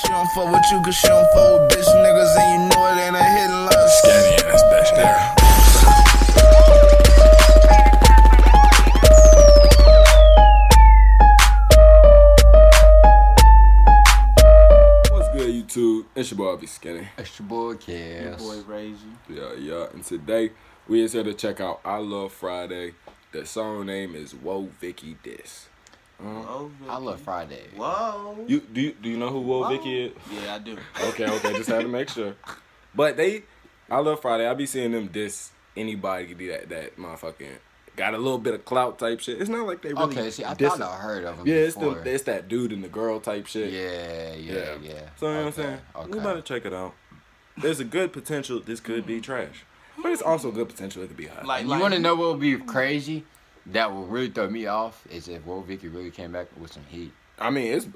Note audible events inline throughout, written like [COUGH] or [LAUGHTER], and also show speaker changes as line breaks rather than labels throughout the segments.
She don't fuck with you cause she don't fuck with bitch niggas and you know it ain't a hidden love.
Scanny ass bitch there. What's good, YouTube? It's your boy, be Skinny.
Extra boy cares.
Boy raised you.
Yeah, yeah. And today we is here to check out I Love Friday. The song name is Woah Vicky Diss.
Oh,
I love Friday.
Whoa.
You do you, do you know who Whoa
Whoa.
Vicky is?
Yeah, I do.
Okay, okay, just had to make sure. [LAUGHS] But they, I love Friday. I be seeing them diss anybody that that motherfucking got a little bit of clout type shit. It's not like they really.
Okay, see, I
dissing.
thought I heard of him
Yeah, it's
before.
the, it's that dude and the girl type shit.
yeah, yeah, yeah.
So you know what I'm saying?
Okay.
We better check it out. There's a good potential this could be hmm. trash, but it's also a good potential it could be hot.
Like, like
you want to know what would be crazy? That would really throw me off is if Woah Vicky really came back with some heat.
I mean, it's.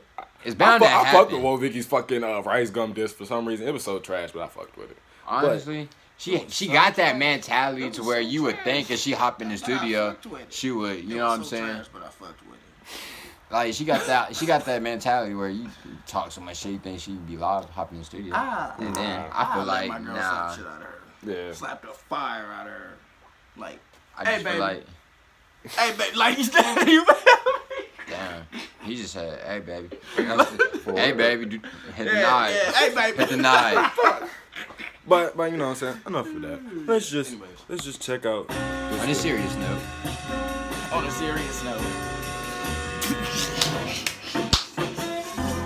It's
I,
bound
fu-
to
I fucked with Woah Vicky's fucking uh, RiceGum disc for some reason. It was so trash, but I fucked with it.
Honestly, she she got that mentality to where you would think if she hopped in the studio, she would. You know what I'm saying?
But I fucked with it.
Like she got that she got that mentality where you talk so much shit, you think she'd be live hopping in the studio.
Ah.
and then I feel
let
like
my girl
nah.
slap shit out of her.
Yeah.
Slap the fire out of her. Like,
I
Hey,
just feel
baby.
like
hey, babe, like you said, [LAUGHS] you
damn. He just said, "Hey baby, [LAUGHS] hey baby, do, hit the
yeah,
knife,
yeah. Hey, baby.
hit the knife."
But but you know what I'm saying? Enough of that. Let's just
Anyways.
let's just check out.
On a serious note,
On a serious note.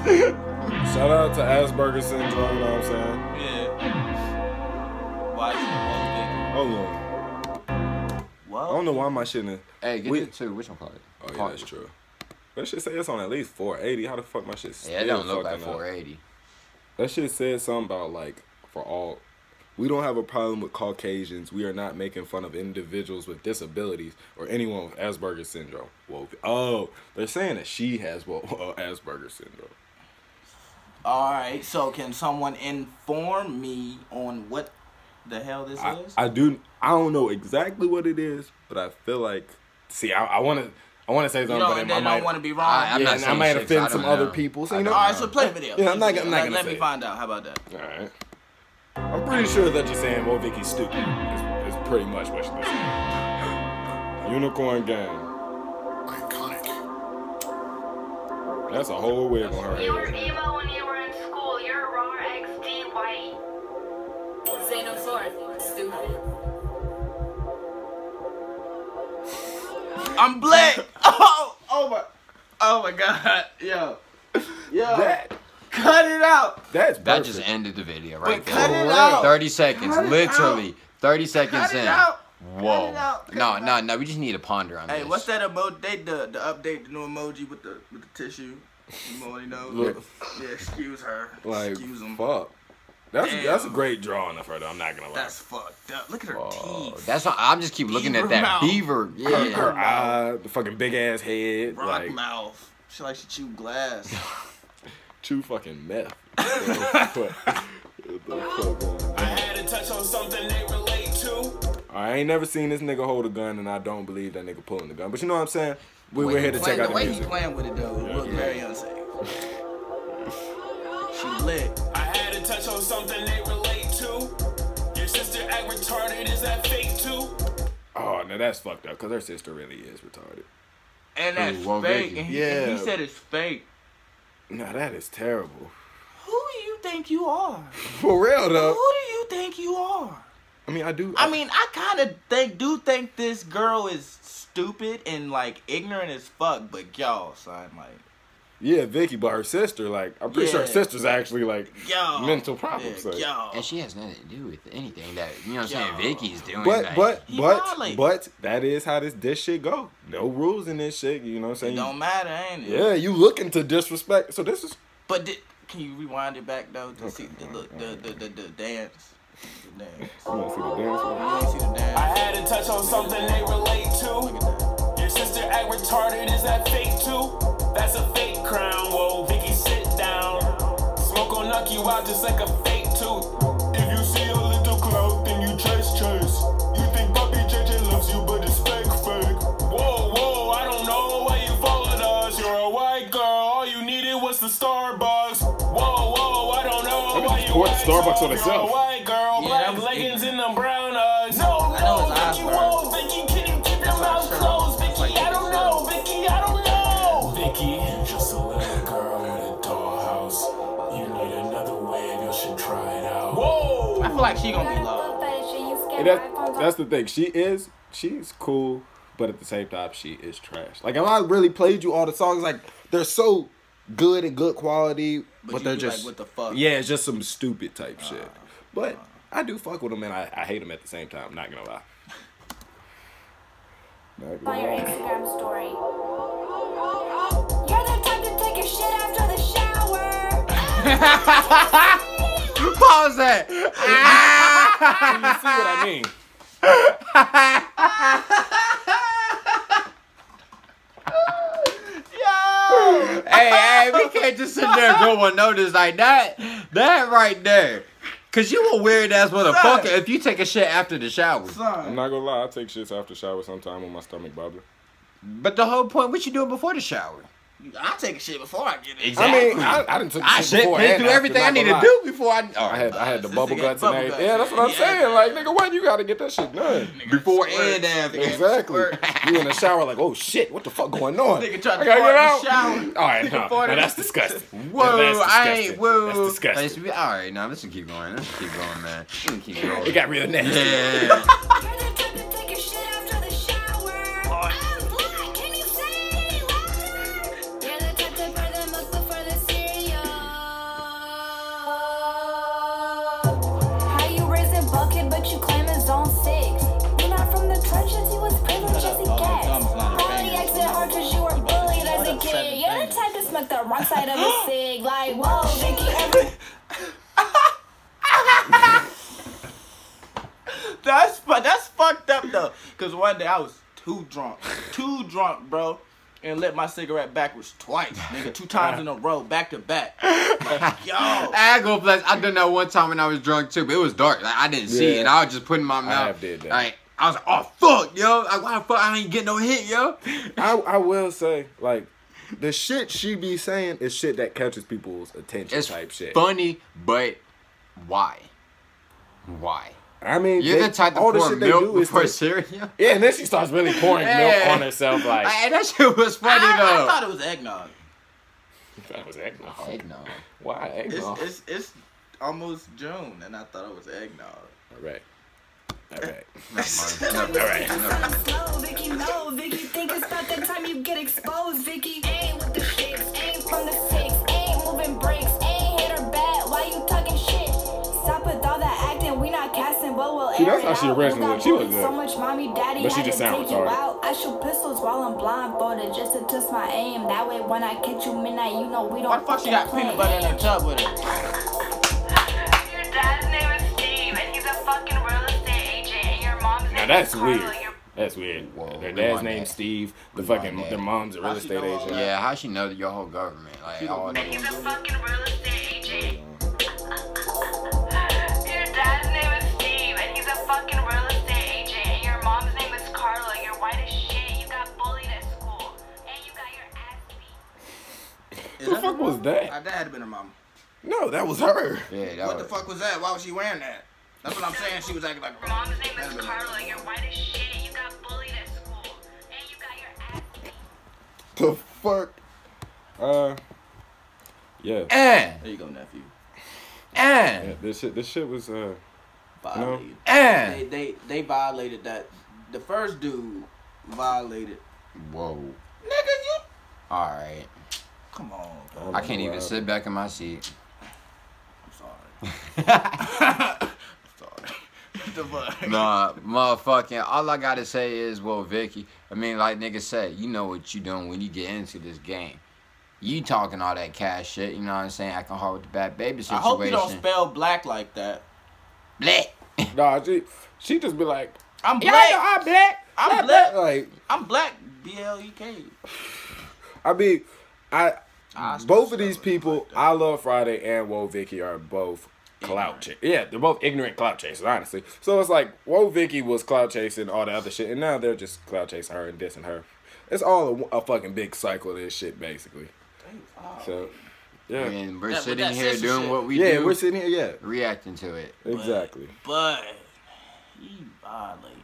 [LAUGHS]
Shout out to Asperger's syndrome. You know what I'm saying?
Yeah. Why you
Hold on.
Whoa,
I don't know why my shit in.
hey, get
We-
the two. Which one called it?
Oh yeah, that's true. That shit say it's on at least 480. How the fuck my shit still
Yeah, it don't look like
fucking up?
480.
That shit said something about like for all. We don't have a problem with Caucasians. We are not making fun of individuals with disabilities or anyone with Asperger's syndrome. Whoa. Oh, they're saying that she has [LAUGHS] well, Asperger's syndrome.
All right, so can someone inform me on what the hell this
I,
is?
I do. I don't know exactly what it is, but I feel like. See, I want to. I want to say
you
something,
know,
but
and
I might.
don't want to be wrong.
I- I'm
yeah,
not
and I might offend
I
some
don't
other people. So you know.
don't
All right, so play the video.
Yeah, I'm not- I'm not gonna
Let
say
me
it.
find out. How about that?
All right. I'm pretty sure that you're saying, "Well, Vicky's stupid." Is, is pretty much what you're saying. [GASPS] Unicorn gang. That's a whole wig on her
I'm black. [LAUGHS] Oh, oh my, oh my God, yo, yo,
That
cut it out.
that's
That
perfect.
just ended the video right
But cut
there.
it out.
30 seconds,
Cut it
literally. 30 seconds
Cut it
in.
out.
Whoa.
Cut it out. Cut
No,
it
no,
out.
no. We just need to ponder on
Hey,
this.
Hey, what's that emoji? They the the update the new emoji with the with the tissue. You already know.
Look.
Yeah, excuse her.
like
excuse them.
fuck. That's
Damn.
that's a great drawing of her. Though I'm not gonna lie.
That's fucked up. Look at her
Whoa.
teeth.
That's what I'm just keep looking
Beaver
at that
mouth.
beaver.
her,
Yeah.
her eye, the fucking big ass head,
Rock
like
mouth. She like she chew glass. [LAUGHS]
chew fucking meth. What the fuck? What the fuck going on?
I had to touch on something they relate to.
I ain't never seen this nigga hold a gun, and I don't believe that nigga pulling the gun. But you know what I'm saying? We, we're here to check out
the
the
way he playing with it though, it look
Yeah.
very unsafe. [LAUGHS] She lit.
I touch on something they relate to. Your sister act retarded, is that fake too?
Oh, now that's fucked up because her sister really is retarded.
And that's
Whoa,
fake. And he,
Yeah.
and he said it's fake.
Now that is terrible.
Who do you think you are? [LAUGHS]
For real though.
Who do you think you are?
I mean, I do.
I mean, I kind of think do think this girl is stupid and like ignorant as fuck, but y'all, son, like
yeah, Vicky, but her sister, like, I'm pretty sure her sister's actually like
y'all,
mental problems.
yeah,
like.
y'all.
And she has nothing to do with anything that, you know what I'm
Yo.
saying, Vicky's doing.
But
like,
but but
violated.
but that is how this this shit go. No rules in this shit. You know what I'm
it
saying?
don't matter, ain't it?
yeah, you looking to disrespect. So this is
But di- can you rewind it back though to see the look, the, the the the dance, the dance.
you want to see the dance?
Want see the
I had to touch on something they relate to. Your sister act retarded, is that fake too? That's a fake crown. Whoa, Vicky, sit down. Smoke will knock you out just like a fake tooth. If you see a little clout, then you chase chase. You think Bobby JJ loves you, but it's fake fake. Whoa, whoa, I don't know why you followed us. You're a white girl, all you needed was the Starbucks. Whoa, whoa, I don't know why you.
poured the Starbucks on herself.
White girl,
Yeah,
black leggings
ignorant.
and the brown eyes. No,
I know
no,
his like she gonna be low.
That, that's the thing. She is she's cool, but at the same time she is trash. Like if I really played you all the songs, like they're so good and good quality, but,
But
they're
be like,
just
what the fuck?
Yeah, it's just some stupid type shit. But I do fuck with them and I, I hate them at the same time. Not gonna lie. Not gonna
your
lie.
Instagram story. You're the type to take a shit after the shower. [LAUGHS] [LAUGHS]
Pause that.
You see what I mean? [LAUGHS] Yo.
hey, hey, we can't just sit there and go unnoticed like that. That right there. Cause you a weird ass motherfucker if you take a shit after the shower.
I'm not gonna lie. I take shits after shower sometime with my stomach bubbling.
But the whole point, what you doing before the shower?
I take a shit before I get it.
I mean, I, I didn't took
I
shit
shit
before
been
and
through everything I need to do before I.
Oh, I had I had the [LAUGHS]
This
bubble guts
bubble
and everything. Yeah, that's what I'm
Yeah.
saying. Like, nigga, when you gotta get that shit done?
Before
Squirt.
and after.
Exactly. you in the shower like, oh shit, what the fuck going on?
Nigga tried to
I gotta
fart
get
in
out.
the shower. [LAUGHS]
All right, no,
farted.
no, that's disgusting. [LAUGHS]
Whoa,
that's
I ain't. Whoa,
That's disgusting.
Be- all right, now let's keep going. Let's keep going, man. Let's keep going.
It got real nasty.
Yeah.
Fingers.
smoke the wrong side of a [GASPS] cig. Like, whoa, Vicky, every [LAUGHS]
That's fu- that's fucked up though. Cause one day I was too drunk, too drunk, bro, and lit my cigarette backwards twice, nigga, two times in a row, back to back. Like, [LAUGHS] yo,
I go flex. I done that one time when I was drunk too, but it was dark. Like I didn't see it,
Yeah.
and I was just putting my mouth.
have did that.
Like I was like, oh fuck, yo. Like why the fuck I ain't getting no hit, yo.
I, I will say, like, the shit she be saying is shit that catches people's attention
It's
type shit.
funny, but why? Why?
I mean,
You're
they-
the type to
all the
pour
shit they
milk
do is
before cereal. [LAUGHS]
Yeah, and then she starts really pouring milk
Yeah.
on herself. Like,
Hey, that shit was funny
I, I thought it was eggnog.
that was eggnog.
Heck no.
Why
It's,
eggnog?
it's it's almost June, and I thought it was eggnog.
All right. All right.
Never mind. Never mind. Never mind.
slow, Vicky, no, Vicky, think it's about that time you get exposed, Vicky. Ain't with the shits, ain't from the six, ain't moving brakes, ain't hit or bad. Why you talking shit? Stop with all that acting, we not casting, but we'll
See, that's
it
how she
out.
originally looked. She
got
looked
bullied So
good.
much mommy, daddy
But she just
to
sound retarded.
I shoot pistols while I'm blindfolded just to test my aim. That way, when I catch you midnight, you know we don't.
Why the fuck she got
fucking
peanut butter in her tub with her?
Now that's
is Carla.
weird. That's weird.
Whoa,
Their
rewind
dad's
that.
name's Steve. The
Rewind
fucking their mom's a real estate agent.
Yeah, how she know your whole government? Like all
know-
these.
He's a fucking real estate agent. Your dad's name is Steve, and he's a fucking real estate agent. And your mom's name is Carla. You're white as shit. You got bullied at school, and you got your ass beat.
Is
The fuck was that?
That had to been her mom.
No, that was her.
Yeah, that
What
was,
the fuck was that? Why was she wearing that? That's what I'm saying. She was acting like.
Your mom's name is
been
Carla. You're white as shit. You got bullied at school, and you got your ass beat.
The fuck. Uh. Yeah.
Eh,
There you go, nephew.
And.
yeah. This shit. This shit was. Uh.
Violated.
eh.
They, they they violated that. The first dude violated.
Whoa.
Nigga, you.
All right.
Come on, bro.
I can't even sit back in my seat.
I'm sorry. sorry. [LAUGHS] [LAUGHS] the fuck?
Nah, motherfucking. All I gotta say is, well, Vicky. I mean, like nigga said, you know what you doing when you get into this game. You talking all that cash shit. You know what I'm saying? Acting hard with the bad baby situation.
I
situation.
hope you don't spell black like that.
Black.
Nah, she. She just be like.
I'm
Yeah,
black.
I'm black.
I'm black.
Like.
I'm black. B L E K.
I mean, I.
I
both of these people,
like.
I Love Friday and Woah Vicky are both clout chasers. Yeah, they're both ignorant clout chasers, honestly. So it's like Woah Vicky was clout chasing all the other shit, and now they're just clout chasing her and dissing her. It's all a, a fucking big cycle of this shit, basically. So Yeah.
And we're
That-
sitting here
censorship.
doing what we
yeah,
do, Yeah,
we're sitting here. Yeah,
reacting to it.
exactly.
But he violated.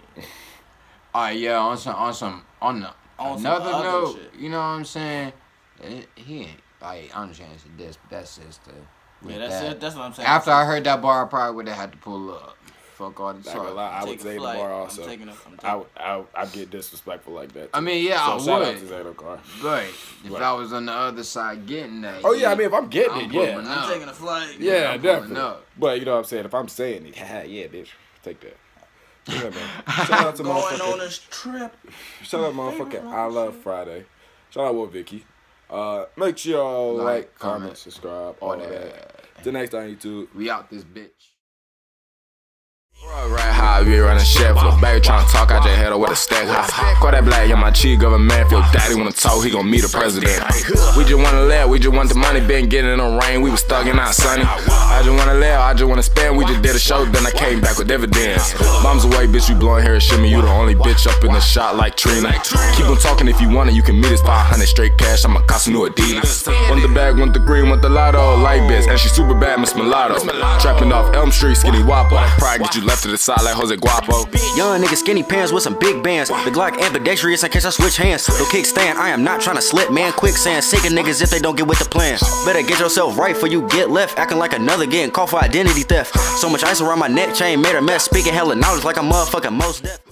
All right, yeah, on some, on some, on the,
On
another note,
shit.
you know what I'm saying? It, he ain't like I understand it's a diss, but that's just the. With
Yeah, that's
that.
it. That's what I'm saying.
After I heard that bar, I probably would have had to pull up. Fuck all the
Not
talk.
lie, I would say the
flight.
bar
I'm
also.
taking a- I'm taking-
I would, I would, I'd get disrespectful like that.
I mean, yeah,
so
I
shout out to
would.
Xeno Carr.
But if
Right.
I was on the other side getting that,
Oh yeah, I mean if I'm getting
I'm
it, yeah,
pulling
I'm
up.
taking a flight.
yeah,
I'm
definitely.
up.
But you know what I'm saying? If I'm saying it, [LAUGHS] haha, yeah, bitch, take that. Yeah, man. [LAUGHS] Shout out to
Going on
motherfucker.
this trip.
Shout out motherfucking I love Friday. Shout out Will Vicky. Uh, make sure y'all like,
Like,
comment, subscribe,
all
all that.
that.
The next on YouTube.
We out this bitch.
Right I be running shit for the baby tryna talk, I just hit her with a stack. Call that black, yeah, my cheek government. If your daddy wanna talk, he gon' meet the president. We just wanna live, we just want the money. Been getting in the rain, we was stuck in our sunny. I just wanna live, I just wanna spend. We just did a show, then I came back with dividends. Mom's away, bitch, you blowing hair, shimmy. You the only bitch up in the shot like Trina. Keep on talking if you want it, you can meet us 500 straight cash. I'm a new Adidas. Want the bag, want the green, want the lotto. Light bitch, and she super bad, Miss Mulatto. Trapping off Elm Street, skinny whopper. Pride get you left the side like Jose Guapo.
Young nigga, skinny pants with some big bands. The Glock ambidextrous in case I switch hands. No kickstand, I am not trying to slip, man. Quicksand, sick of niggas if they don't get with the plan. Better get yourself right for you get left. Acting like another getting caught for identity theft. So much ice around my neck chain made a mess. Speaking hella knowledge like a motherfucking most deaf.